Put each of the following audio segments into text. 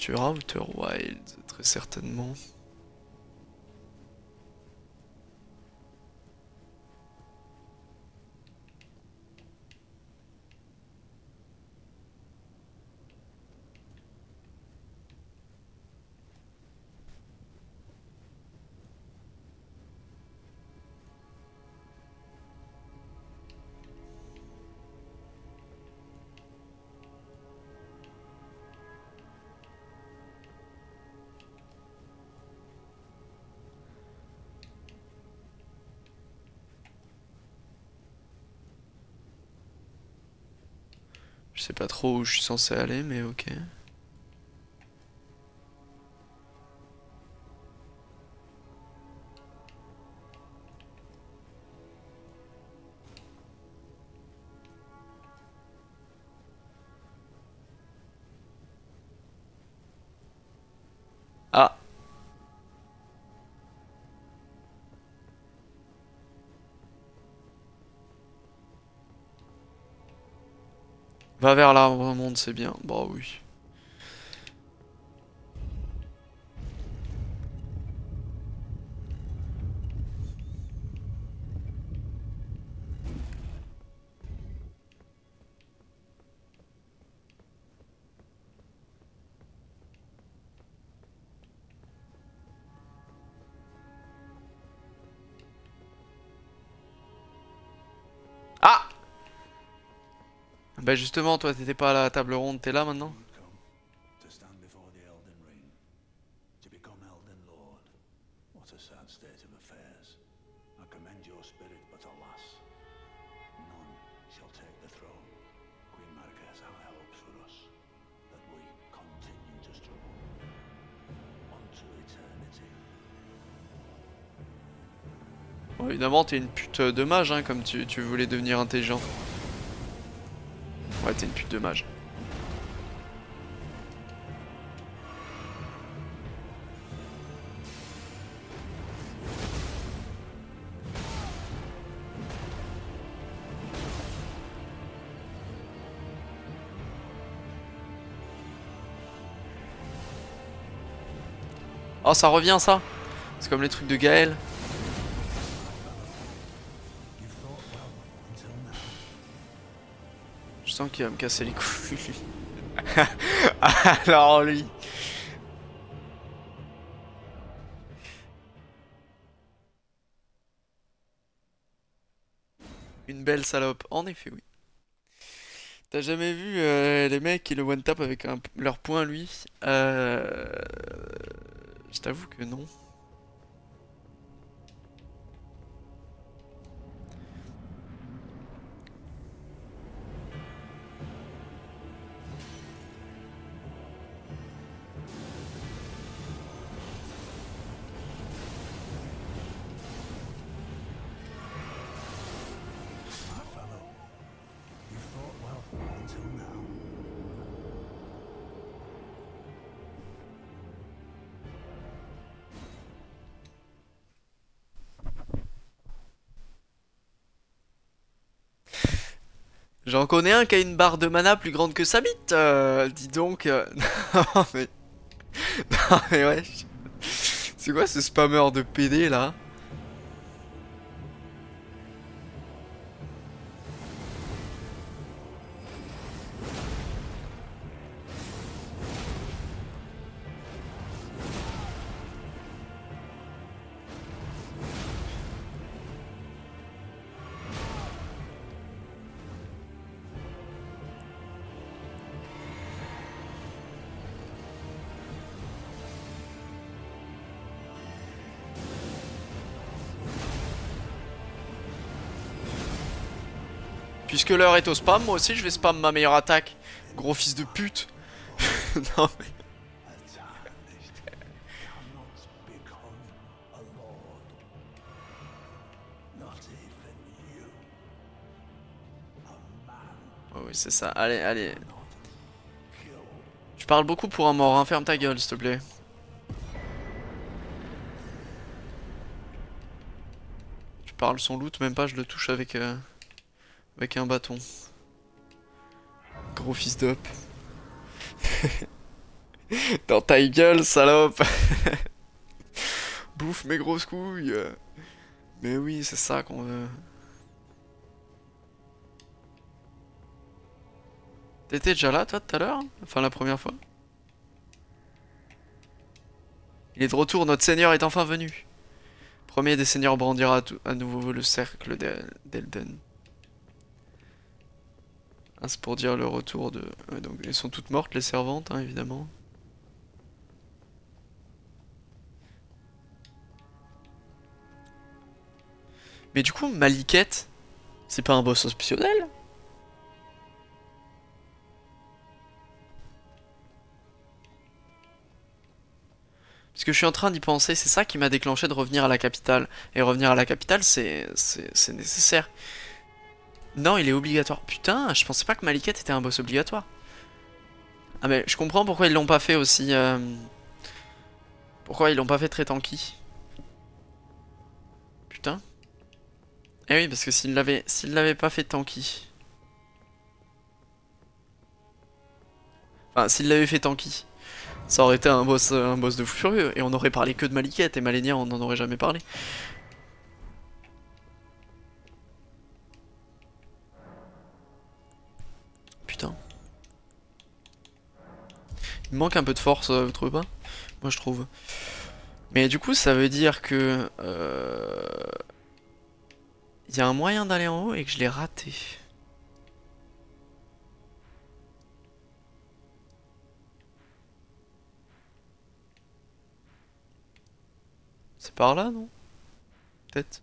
Sur Outer Wild, très certainement. Où je suis censé aller, mais ok. Va vers l'arbre monde, c'est bien. Bah oui. Bah justement, toi t'étais pas à la table ronde, t'es là maintenant. Bon, évidemment, t'es une pute de mage, hein, comme tu, tu voulais devenir intelligent. T'es une pute de mage. Oh, ça revient ça C'est comme les trucs de Gaël. Sens qu'il va me casser les couilles. Alors lui. Une belle salope. En effet, oui. T'as jamais vu euh, les mecs qui le one tap avec un- leur point lui? Euh... Je t'avoue que non. J'en connais un qui a une barre de mana plus grande que sa bite. euh, dis donc. euh, non mais. Non mais ouais. C'est quoi ce spammer de PD là? Puisque l'heure est au spam, moi aussi je vais spam ma meilleure attaque. Gros fils de pute. non mais. Oui, c'est ça. Allez, allez. Tu parles beaucoup pour un mort, hein. ferme ta gueule s'il te plaît. Tu parles son loot, même pas, je le touche avec, euh, avec un bâton. Gros fils d'up. Dans ta gueule, salope Bouffe mes grosses couilles Mais oui, c'est ça qu'on veut. T'étais déjà là, toi, tout à l'heure Enfin, la première fois? Il est de retour, notre seigneur est enfin venu. Premier des seigneurs brandira à, nouveau le cercle d'Elden. Ah, c'est pour dire le retour de... donc, elles sont toutes mortes, les servantes, hein, évidemment. Mais du coup, Maliket, c'est pas un boss optionnel? Parce que je suis en train d'y penser, c'est ça qui m'a déclenché de revenir à la capitale. Et revenir à la capitale, c'est nécessaire. Non, il est obligatoire. Putain, je pensais pas que Maliket était un boss obligatoire. Ah mais je comprends pourquoi ils l'ont pas fait aussi... Euh, pourquoi ils l'ont pas fait très tanky. Putain. Eh oui, parce que s'ils l'avaient l'avaient pas fait tanky... Enfin, s'ils l'avaient fait tanky, ça aurait été un boss, un boss de fou furieux, et on aurait parlé que de Maliket, et Malenia on n'en aurait jamais parlé. Il manque un peu de force, euh, vous trouvez pas? Moi je trouve. Mais du coup ça veut dire que... Euh... Il y a un moyen d'aller en haut et que je l'ai raté. C'est par là, non? Peut-être?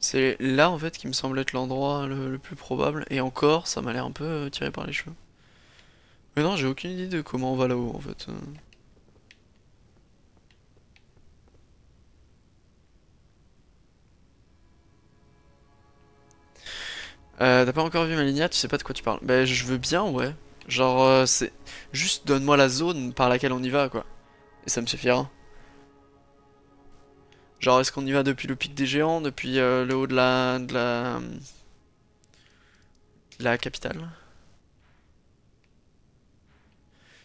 C'est là en fait qui me semble être l'endroit le, plus probable et encore ça m'a l'air un peu euh, tiré par les cheveux. Mais non j'ai aucune idée de comment on va là-haut en fait. Euh, T'as pas encore vu ma ligne tu sais pas de quoi tu parles. Bah je veux bien, ouais. Genre, euh, c'est... Juste donne-moi la zone par laquelle on y va, quoi. Et ça me suffira. Genre, est-ce qu'on y va depuis le pic des géants, depuis euh, le haut de la... de la... la capitale?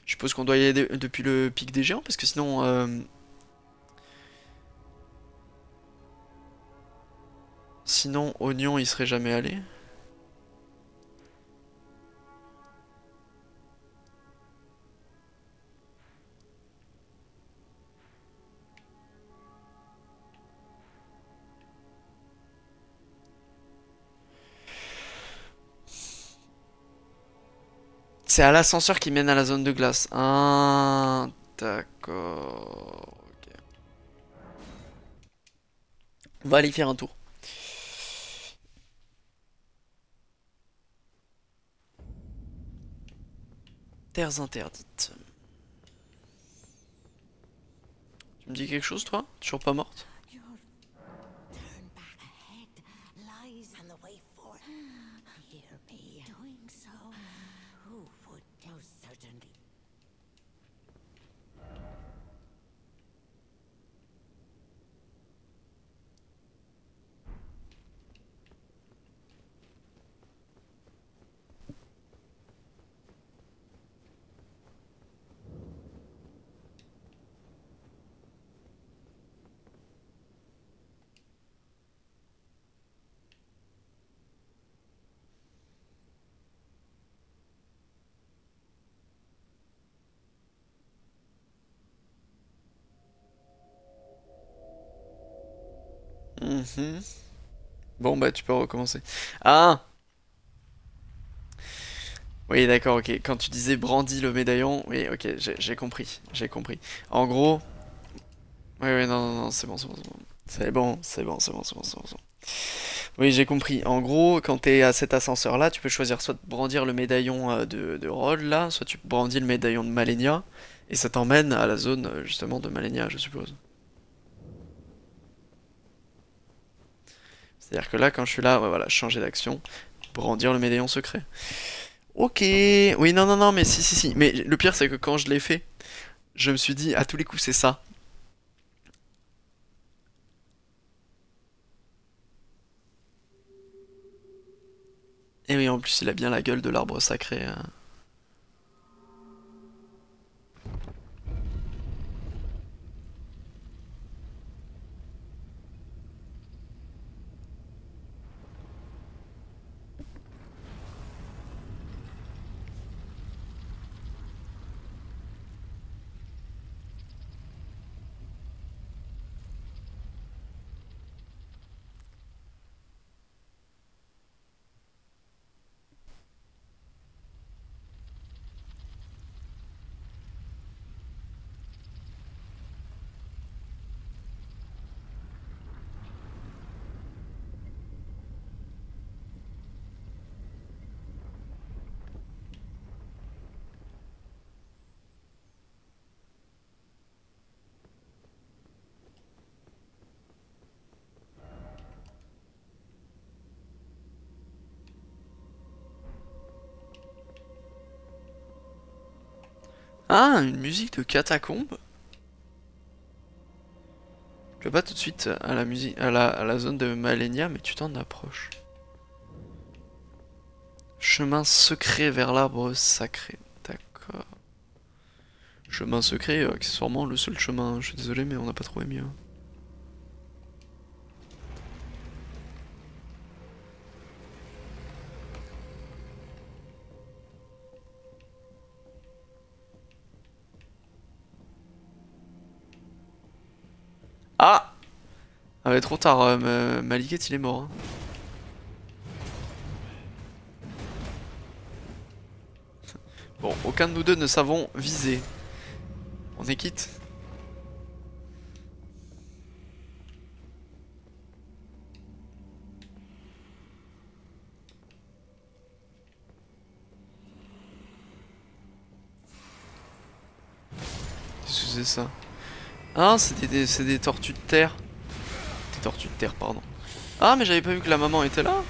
Je suppose qu'on doit y aller depuis le pic des géants, parce que sinon... Euh, sinon, Oignon, il serait jamais allé. C'est à l'ascenseur qui mène à la zone de glace. Ah, d'accord. On va aller faire un tour. Terres interdites. Tu me dis quelque chose, toi? Toujours pas morte? Mhm. Bon bah tu peux recommencer. Ah Oui d'accord ok. Quand tu disais brandis le médaillon, oui ok j'ai compris. J'ai compris. En gros... Oui oui non non non c'est bon c'est bon c'est bon. C'est bon c'est bon c'est bon c'est bon bon. Oui j'ai compris. En gros quand t'es à cet ascenseur là tu peux choisir soit de brandir le médaillon euh, de, de Rod là, soit tu brandis le médaillon de Malenia et ça t'emmène à la zone euh, justement de Malenia je suppose. C'est-à-dire que là, quand je suis là, voilà, changer d'action, brandir le médaillon secret. Ok, oui, non, non, non, mais si, si, si. Mais le pire, c'est que quand je l'ai fait, je me suis dit, à tous les coups, c'est ça. Et oui, en plus, il a bien la gueule de l'arbre sacré. hein. Ah, une musique de catacombe? Tu vas pas tout de suite à la musique, à la, à la zone de Malenia, mais tu t'en approches. Chemin secret vers l'arbre sacré. D'accord. Chemin secret, euh, accessoirement le seul chemin. Je suis désolé, mais on n'a pas trouvé mieux. Trop tard, euh, Ma- Maliket il est mort. hein. Bon, aucun de nous deux ne savons viser. On est quitte? Qu'est-ce que c'est ça? Ah, c'est des, des tortues de terre. Tortues de terre, pardon. Ah, mais j'avais pas vu que la maman était là.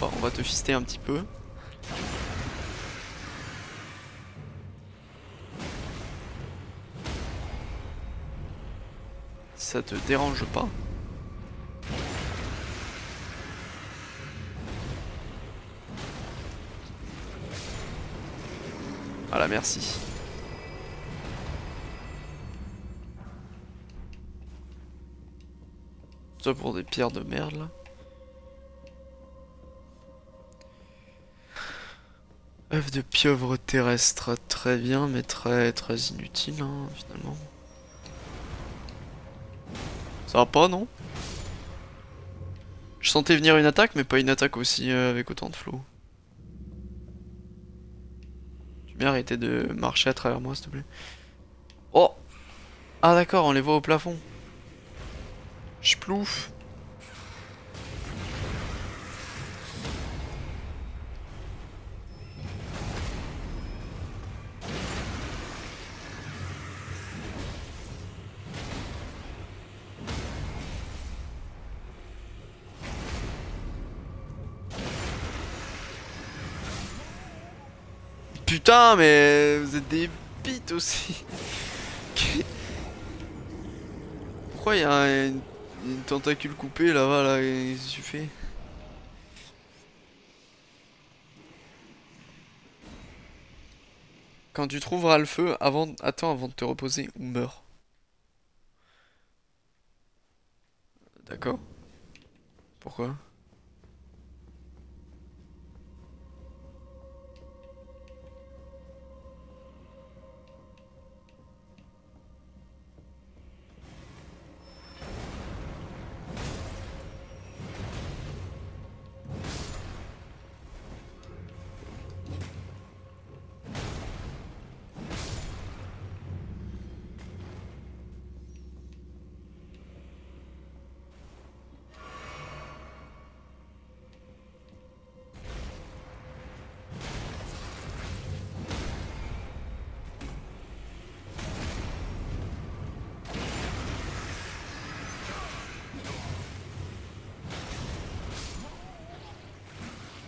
Bon, on va te fister un petit peu. Ça te dérange pas? Voilà, merci. Pour des pierres de merde là. œuf de pieuvre terrestre, très bien, mais très très inutile hein, finalement. Ça va pas non? Je sentais venir une attaque, mais pas une attaque aussi euh, avec autant de flow. Tu bien arrêter de marcher à travers moi s'il te plaît? Oh Ah d'accord, on les voit au plafond. Putain, mais vous êtes des bites aussi. Pourquoi il y a une, une tentacule coupée là-bas là Qu'est-ce Quand tu trouveras le feu, avant, attends avant de te reposer ou meurs. D'accord? Pourquoi?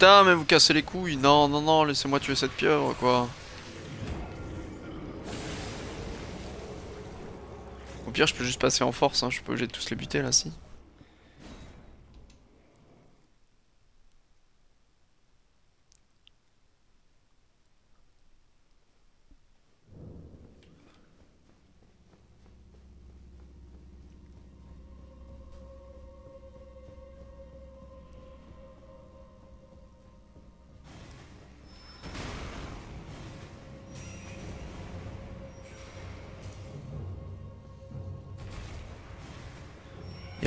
Putain, mais vous cassez les couilles. Non, non, non, laissez-moi tuer cette pieuvre, quoi. Au pire, je peux juste passer en force, hein. je suis pas obligé de tous les buter là, si.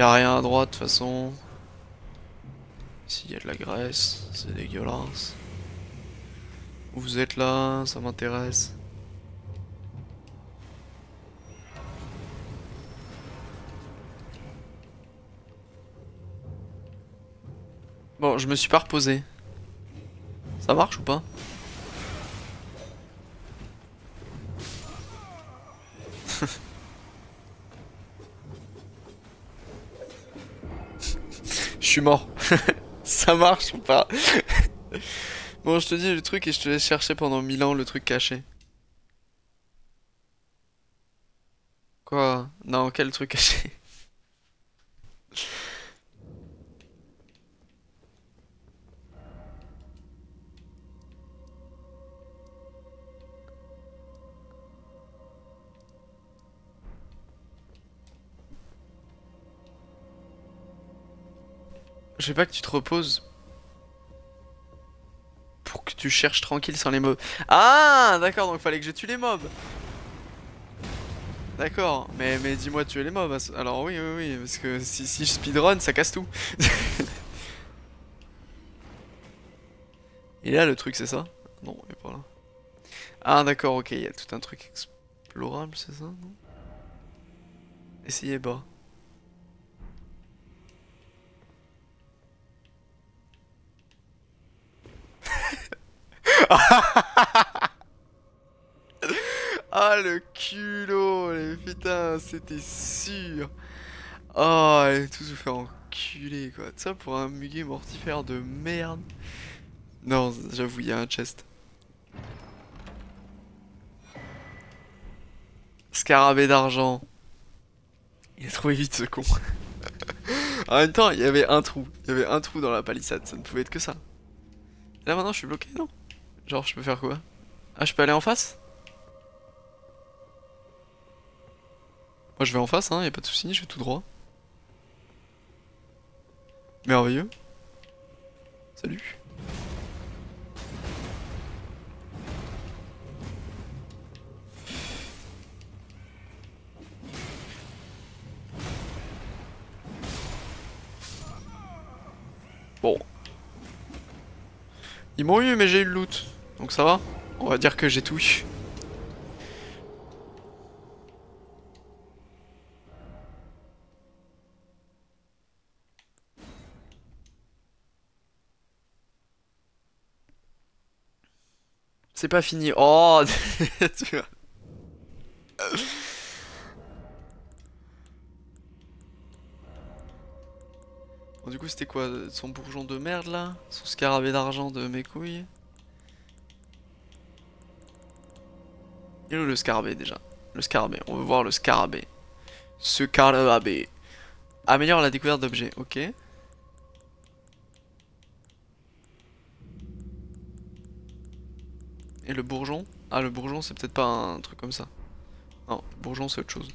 Y'a rien à droite de toute façon. Ici y a de la graisse, c'est dégueulasse. Vous êtes là, ça m'intéresse. Bon, je me suis pas reposé. Ça marche ou pas? Suis mort. Ça marche ou pas Bon, je te dis le truc et je te laisse chercher pendant mille ans le truc caché. Quoi? Non, quel truc caché? Je veux pas que tu te reposes. Pour que tu cherches tranquille sans les mobs. Ah D'accord, donc fallait que je tue les mobs. D'accord, mais, mais dis-moi tuer les mobs. Alors oui, oui, oui, parce que si, si je speedrun, ça casse tout. Et là, le truc, c'est ça? Non, il est pas là. Ah d'accord, ok, il y a tout un truc explorable, c'est ça, non? Essayez bas. ah le culot, les putain, c'était sûr. Oh, est tout se faire enculer quoi. Ça pour un muguet mortifère de merde. Non, j'avoue, il y a un chest. Scarabée d'argent. Il est trouvé vite ce con. en même temps, il y avait un trou. Il y avait un trou dans la palissade, ça ne pouvait être que ça. Là maintenant je suis bloqué, non? Genre je peux faire quoi? Ah je peux aller en face? Moi je vais en face, hein, y'a pas de soucis, je vais tout droit. Merveilleux. Salut. Ils m'ont eu mais j'ai eu le loot. Donc ça va On va dire que j'ai tout eu. C'est pas fini. Oh du coup, c'était quoi Son bourgeon de merde là? Son scarabée d'argent de mes couilles? Il est le scarabée déjà Le scarabée, on veut voir le scarabée. Ce scarabée. Améliore la découverte d'objets, ok. Et le bourgeon? Ah, le bourgeon, c'est peut-être pas un truc comme ça. Non, le bourgeon, c'est autre chose.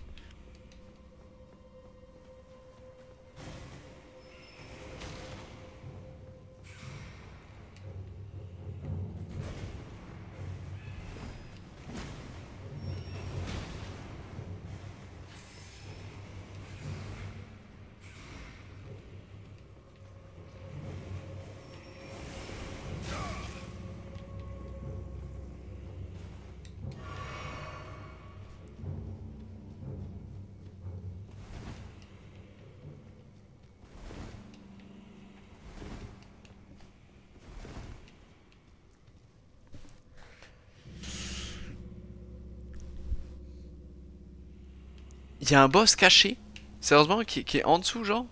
Il y a un boss caché, sérieusement, qui, est en dessous, genre.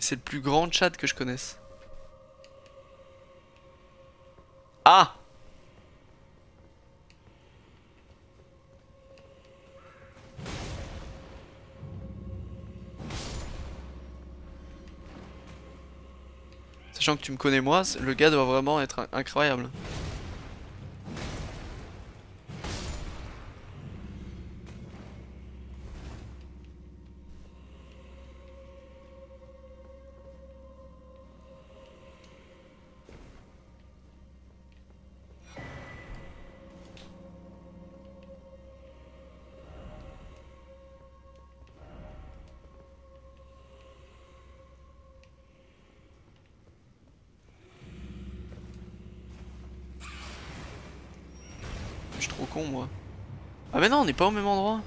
C'est le plus grand chat que je connaisse. Ah Sachant que tu me connais moi, le gars doit vraiment être incroyable. Non, on n'est pas au même endroit.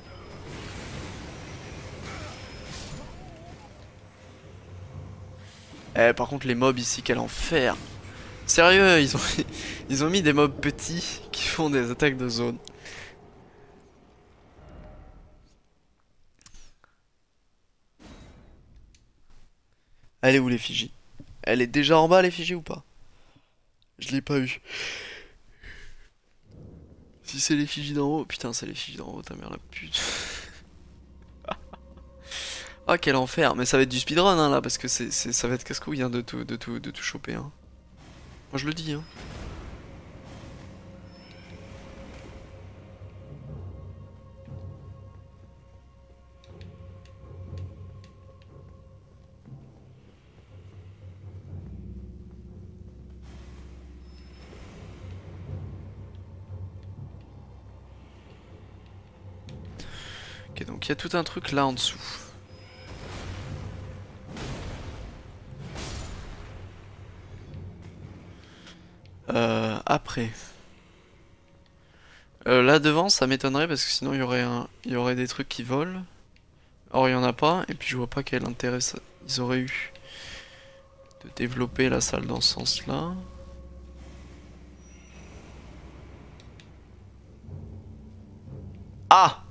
Eh, par contre, les mobs ici, quel enfer. Sérieux, ils ont, ils ont mis des mobs petits qui font des attaques de zone. Elle est où l'effigie Elle est déjà en bas l'effigie ou pas? Je l'ai pas eu. Si c'est l'effigie d'en haut, putain c'est l'effigie d'en haut, ta mère la pute. ah quel enfer, mais ça va être du speedrun hein, là, parce que c'est, ça va être casse-couille hein, de, tout, de, tout, de tout choper. Hein. Moi je le dis. Hein. Il y a tout un truc là en dessous. Euh, après. Euh, là devant, ça m'étonnerait parce que sinon il y aurait un, il y aurait des trucs qui volent. Or il y en a pas, et puis je vois pas quel intérêt ils auraient eu de développer la salle dans ce sens-là. Ah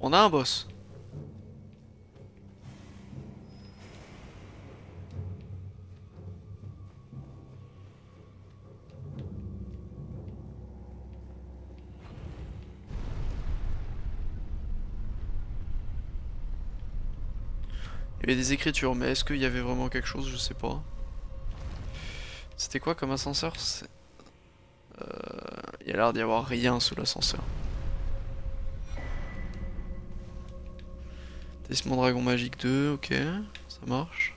on a un boss. Il y avait des écritures, mais est-ce qu'il y avait vraiment quelque chose? Je sais pas. C'était quoi comme ascenseur? Euh, Il y a l'air d'y avoir rien sous l'ascenseur. Mon dragon magique 2, ok, ça marche.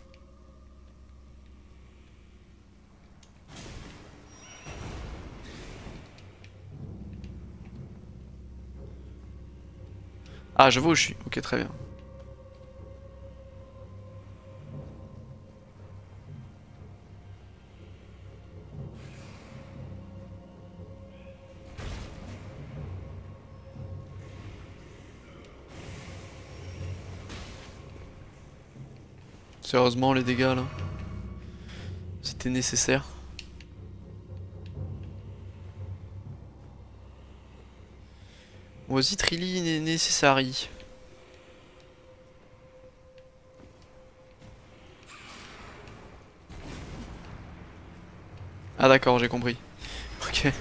Ah, je vois où je suis, ok, très bien. Sérieusement les dégâts là. C'était nécessaire. Was it really? Ah d'accord, j'ai compris. Ok.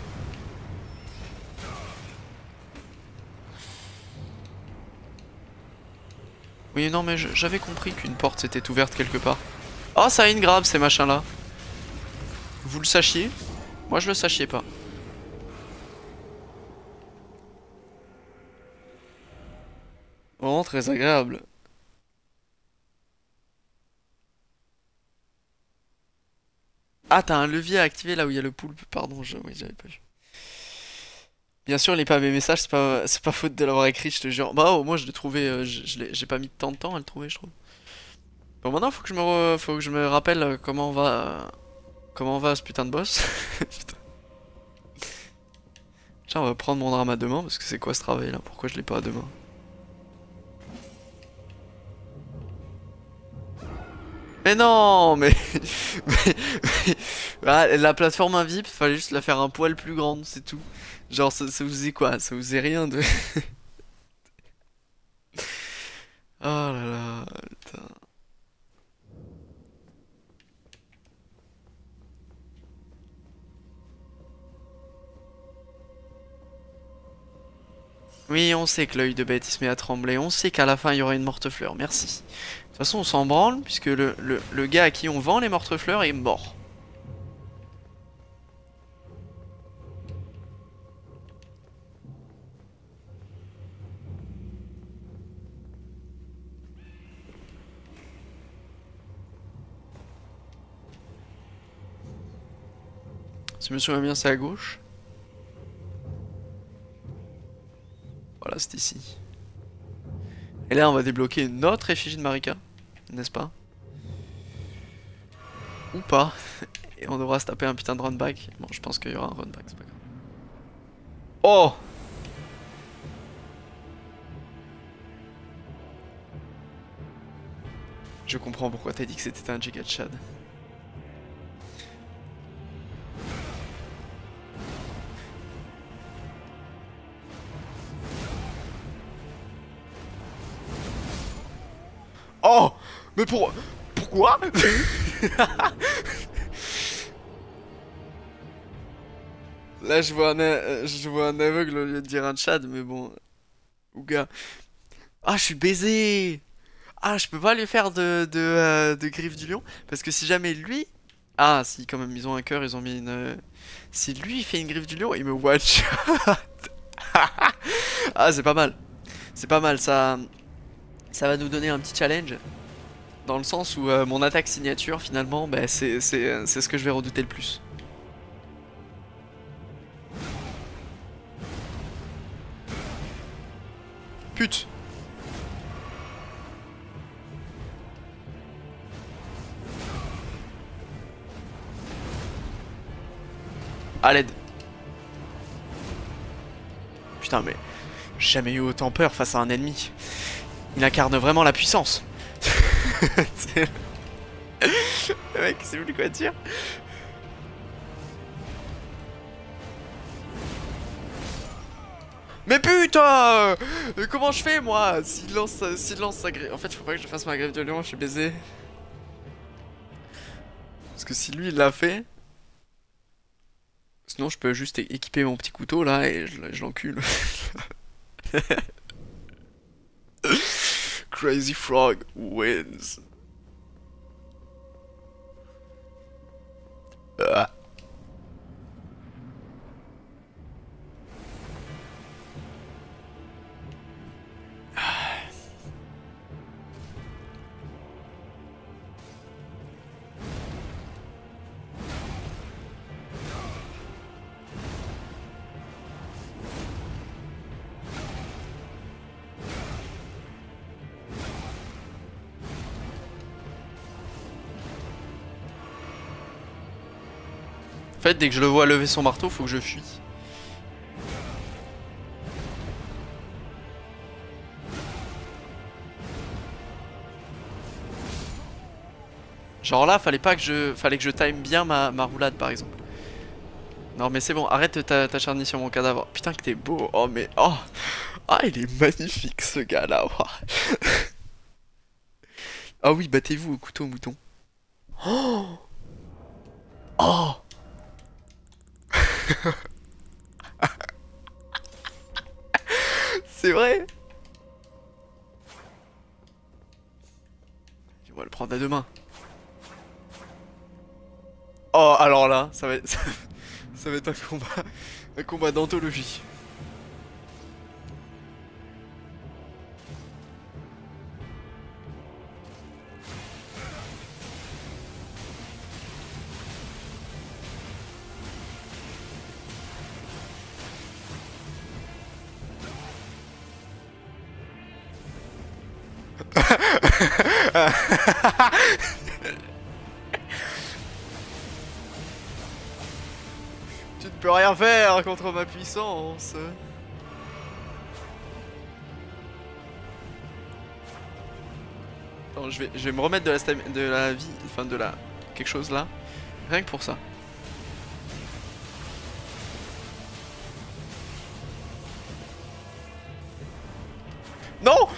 Oui, non, mais j'avais compris qu'une porte s'était ouverte quelque part. Oh, ça a une grave ces machins-là. Vous le sachiez? Moi, je le sachiez pas. Vraiment très agréable. Ah, t'as un levier à activer là où il y a le poulpe. Pardon, je... oui, j'avais pas vu. Bien sûr, il n'est pas mes messages, c'est pas, c'est pas faute de l'avoir écrit, je te jure. Bah, au moins, je l'ai trouvé, euh, j'ai pas mis tant de temps à le trouver, je trouve. Bon, maintenant, faut que je me, faut que je me rappelle euh, comment on va, comment on va ce putain de boss. Tiens, on va prendre mon arme à deux mains, parce que c'est quoi ce travail là? Pourquoi je l'ai pas à Mais non, mais... Ah, la plateforme invip, fallait juste la faire un poil plus grande, c'est tout. Genre, ça, vous dit quoi? Ça vous dit rien de. oh là là, putain. Oui, on sait que l'œil de bête se met à trembler. On sait qu'à la fin il y aura une morte-fleur. Merci. De toute façon, on s'en branle puisque le, le, le gars à qui on vend les mortes-fleurs est mort. Si je me souviens bien, c'est à gauche. Voilà, c'est ici. Et là, on va débloquer notre effigie de Marika, n'est-ce pas? Ou pas. Et on devra se taper un putain de run back. Bon, je pense qu'il y aura un run back, c'est pas grave. Oh Je comprends pourquoi t'as dit que c'était un giga Chad. Mais pour... Pourquoi? Là je vois, un, a- je vois un aveugle au lieu de dire un Chad, mais bon... Ouga. Ah, je suis baisé Ah, je peux pas lui faire de, de, euh, griffe du lion Parce que si jamais lui... Ah, si, quand même, ils ont un cœur, ils ont mis une... euh, Si lui, il fait une griffe du lion, il me watch Ah, c'est pas mal. C'est pas mal, ça... Ça va nous donner un petit challenge. Dans le sens où euh, mon attaque signature, finalement, bah, euh, c'est ce que je vais redouter le plus. Pute À l'aide Putain mais jamais eu autant peur face à un ennemi. Il incarne vraiment la puissance. Mec, il sait plus quoi dire. Mais putain euh, Comment je fais moi S'il lance, sa griffe... En fait, faut pas que je fasse ma griffe de lion, je suis baisé. Parce que si lui, il l'a fait... Sinon, je peux juste équiper mon petit couteau, là, et je, je l'encule. Crazy Frog wins. Dès que je le vois lever son marteau, faut que je fuis. Genre là, fallait pas que je, fallait que je time bien ma, ma roulade par exemple. Non mais c'est bon, arrête t'a- t'acharner sur mon cadavre. Putain que t'es beau. Oh mais oh, ah il est magnifique ce gars là. ah oui, battez-vous au couteau mouton. On va le prendre à deux mains. Oh, alors là, ça va être, ça, va être un combat, un combat d'anthologie. Attends, je vais, je vais me remettre de la, de la vie, enfin de la... quelque chose là. Rien que pour ça. Non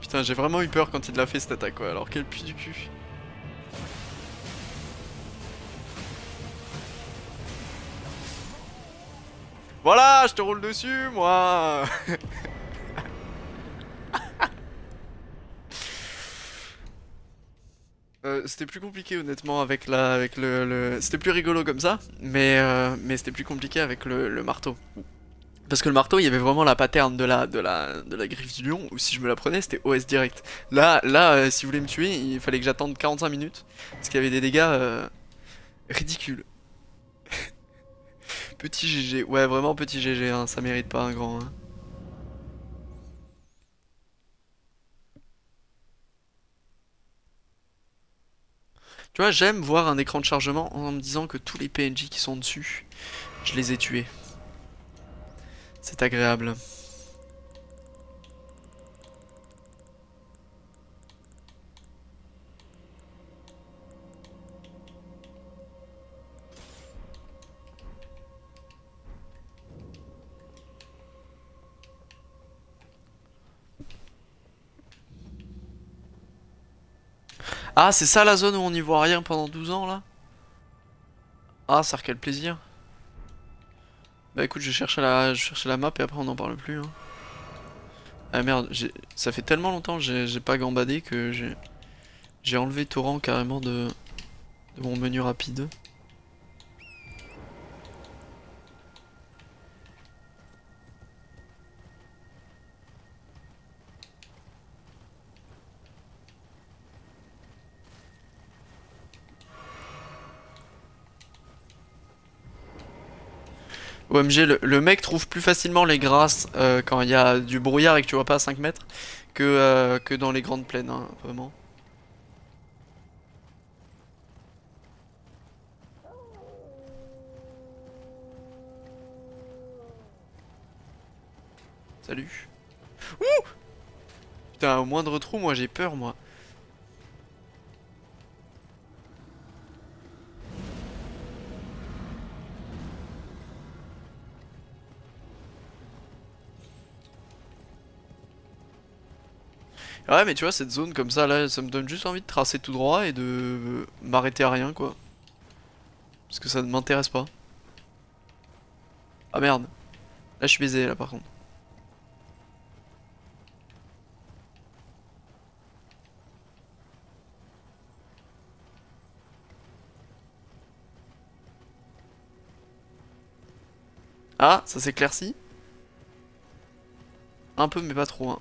Putain, j'ai vraiment eu peur quand il l'a fait cette attaque, quoi. Alors quel puits du cul. Voilà, je te roule dessus, moi. Euh, c'était plus compliqué honnêtement avec la avec le, le- c'était plus rigolo comme ça mais euh, mais c'était plus compliqué avec le, le marteau. Parce que le marteau il y avait vraiment la pattern de la de la de la griffe du lion ou si je me la prenais c'était OS direct. Là là euh, si vous voulez me tuer il fallait que j'attende 45 minutes parce qu'il y avait des dégâts ridicules petit GG ouais vraiment petit GG hein, ça mérite pas un grand hein. Tu vois, j'aime voir un écran de chargement en me disant que tous les PNJ qui sont dessus, je les ai tués. C'est agréable. Ah, c'est ça la zone où on n'y voit rien pendant 12 ans là? Ah, ça quel plaisir. Bah écoute, je cherche la, je cherche la map et après on n'en parle plus. hein. Ah merde, ça fait tellement longtemps que j'ai pas gambadé que j'ai j'ai enlevé Torrent carrément de, de mon menu rapide. OMG, le, mec trouve plus facilement les grâces euh, quand il y a du brouillard et que tu vois pas à 5 mètres que, euh, que dans les grandes plaines, hein, vraiment. Salut. Ouh Putain, au moindre trou, moi j'ai peur, moi. Ouais, mais tu vois, cette zone comme ça, là, ça me donne juste envie de tracer tout droit et de m'arrêter à rien, quoi. Parce que ça ne m'intéresse pas. Ah merde. Là, je suis baisé, là, par contre. Ah, ça s'éclaircit. Un peu, mais pas trop. Hein.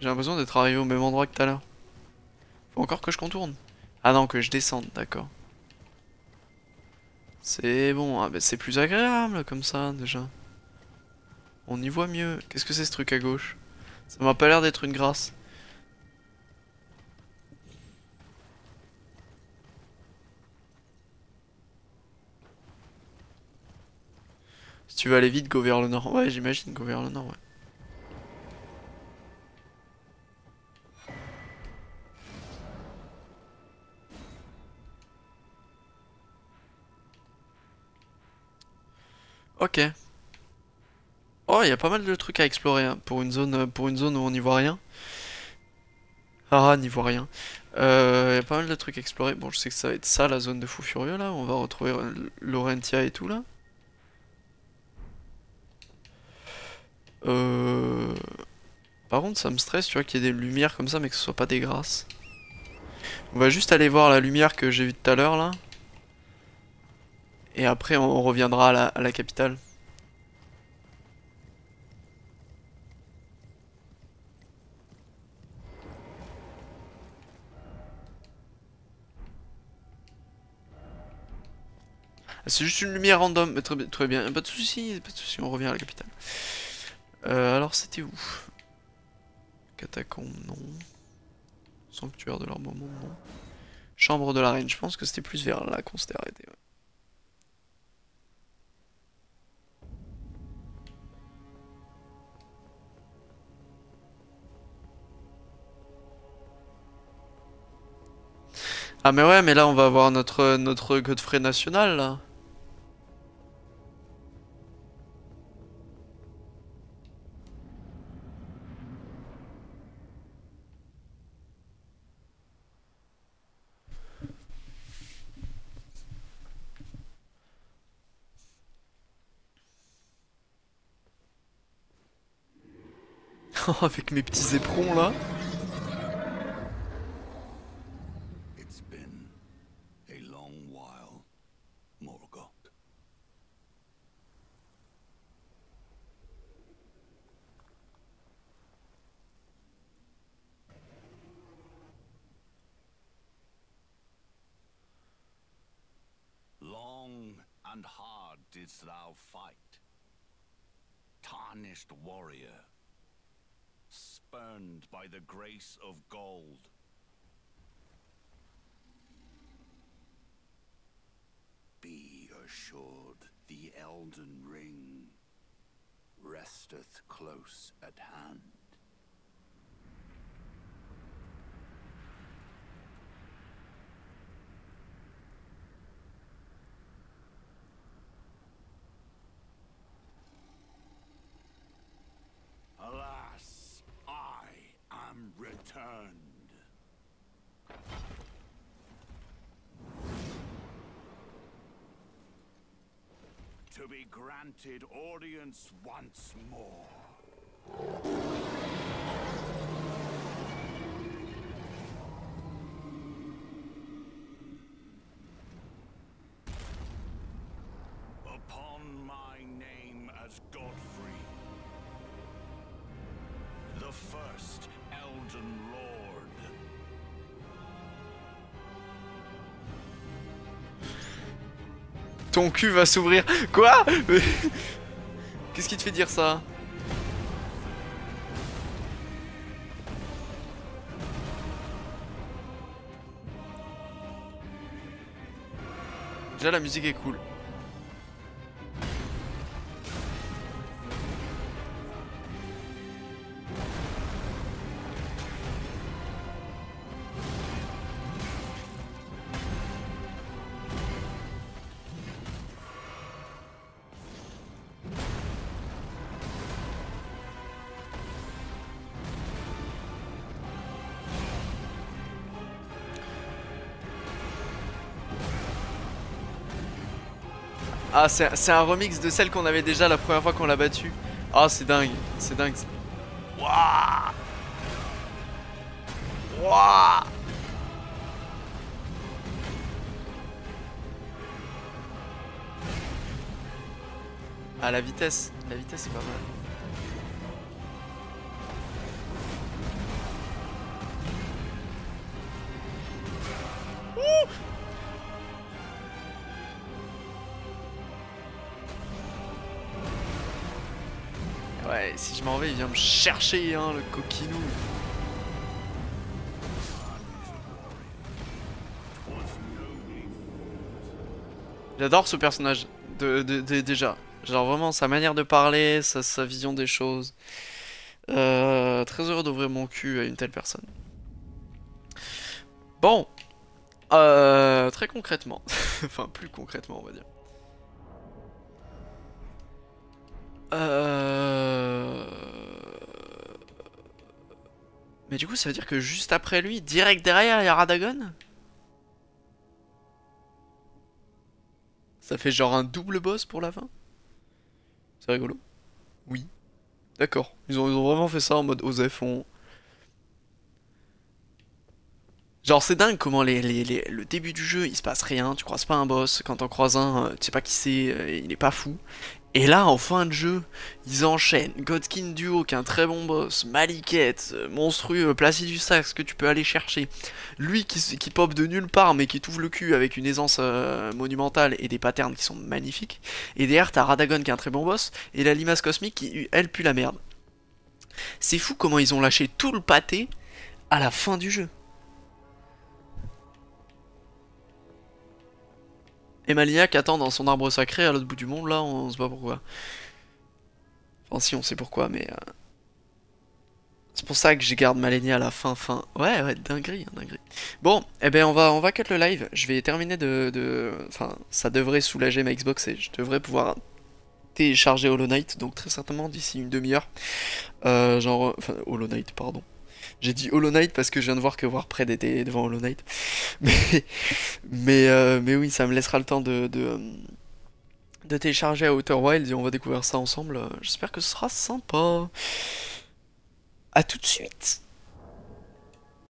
J'ai l'impression d'être arrivé au même endroit que tout à l'heure. Faut encore que je contourne. Ah non, que je descende, d'accord. C'est bon, ah bah c'est plus agréable comme ça déjà. On y voit mieux. Qu'est-ce que c'est ce truc à gauche? Ça m'a pas l'air d'être une grâce. Si tu veux aller vite, go vers le nord. Ouais, j'imagine, go vers le nord, ouais. Ok. Oh, il y a pas mal de trucs à explorer hein, pour une zone, pour une zone où on n'y voit rien. Ah, n'y voit rien. Euh, il y a pas mal de trucs à explorer. Bon, je sais que ça va être ça la zone de fou furieux là. On va retrouver euh, Laurentia et tout là. Euh... Par contre, ça me stresse, tu vois, qu'il y ait des lumières comme ça, mais que ce soit pas des grâces. On va juste aller voir la lumière que j'ai vue tout à l'heure là. Et après, on reviendra à la, capitale. Ah, C'est juste une lumière random, mais très, bien- très bien, pas de soucis, pas de soucis, on revient à la capitale. Euh, alors c'était où? Catacombe, non. Sanctuaire de leur moment, non. Chambre de la reine, je pense que c'était plus vers là qu'on s'était arrêté. Ah mais ouais, mais là on va avoir notre, notre Godfrey national là. Oh, avec mes petits éperons là. And hard didst thou fight. Tarnished warrior, spurned by the grace of gold. Be assured the Elden Ring resteth close at hand. Be granted audience once more. Upon my name as Godfrey, the first Elden Lord. Ton cul va s'ouvrir. Quoi? Qu'est-ce qui te fait dire ça? Déjà la musique est cool. Ah, c'est un remix de celle qu'on avait déjà la première fois qu'on l'a battue. Ah, c'est dingue, c'est dingue. Wouah Wouah Ah, la vitesse, la vitesse c'est pas mal. Vient me chercher, hein, le coquinou. J'adore ce personnage, de, déjà. Genre vraiment, sa manière de parler, sa, sa vision des choses. Euh, très heureux d'ouvrir mon cul à une telle personne. Bon. Euh, très concrètement. enfin, plus concrètement, on va dire. Euh... Mais du coup, ça veut dire que juste après lui, direct derrière, il y a Radagon Ça fait genre un double boss pour la fin? C'est rigolo? Oui. D'accord. Ils ont, vraiment fait ça en mode Osef. Genre c'est dingue comment les, les- les- le début du jeu il se passe rien, tu croises pas un boss, quand t'en croises un, euh, tu sais pas qui c'est, euh, il est pas fou. Et là en fin de jeu, ils enchaînent Godkin Duo qui est un très bon boss, Maliket, euh, monstrueux, Placidus Sax que tu peux aller chercher, lui qui pop de nulle part mais qui t'ouvre le cul avec une aisance euh, monumentale et des patterns qui sont magnifiques. Et derrière t'as Radagon qui est un très bon boss, et la limace cosmique qui elle pue la merde. C'est fou comment ils ont lâché tout le pâté à la fin du jeu. Et Maliniac attend dans son arbre sacré à l'autre bout du monde, là, on sait pas pourquoi. Enfin, si, on sait pourquoi, mais. euh, C'est pour ça que j'ai garde Malenia à la fin, fin. Ouais, ouais, dinguerie, hein, dinguerie. Bon, eh ben, on va, on va cut le live. Je vais terminer de. de- Enfin, ça devrait soulager ma Xbox et je devrais pouvoir télécharger Hollow Knight, donc très certainement d'ici une demi-heure. Euh, genre. Enfin, Hollow Knight, pardon. J'ai dit Hollow Knight parce que je viens de voir que Warpred était devant Hollow Knight. Mais, mais, euh, mais oui, ça me laissera le temps de, de, de télécharger à Outer Wild et on va découvrir ça ensemble. J'espère que ce sera sympa. à tout de suite